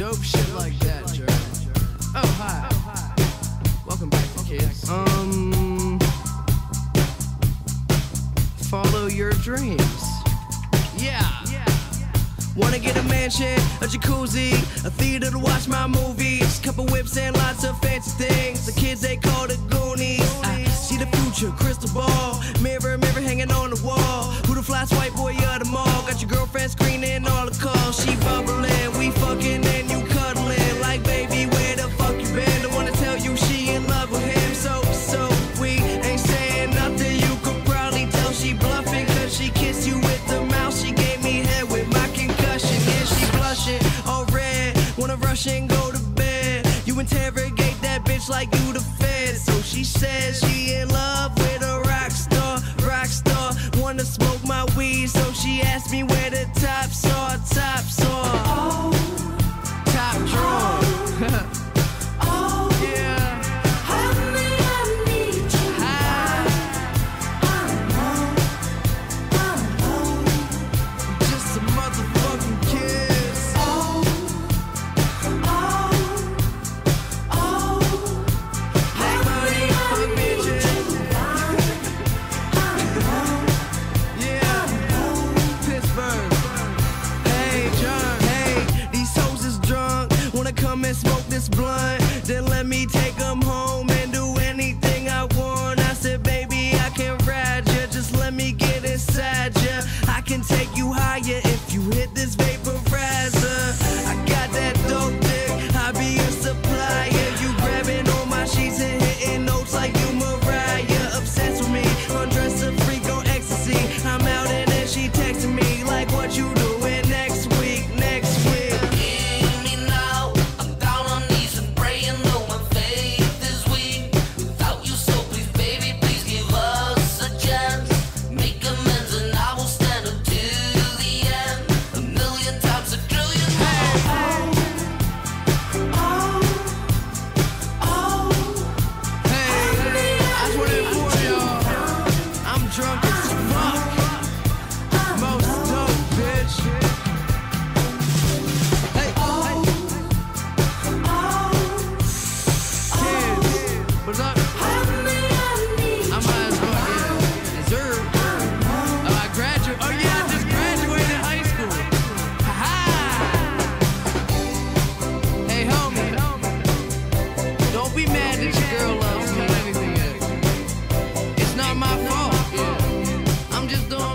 dope shit like that, jerk. Oh hi. Welcome back, kids. Um, follow your dreams. Yeah. Wanna get a mansion, a jacuzzi, a theater to watch my movies, couple whips and lots of fancy things. The kids they call the Goonies. I see the future, crystal. she ain't go to bed. You interrogate that bitch like you the fed. So she says she in love with a rock star, rock star. Wanna smoke my weed, so she asked me where the tops are, tops blind. fuck. just don't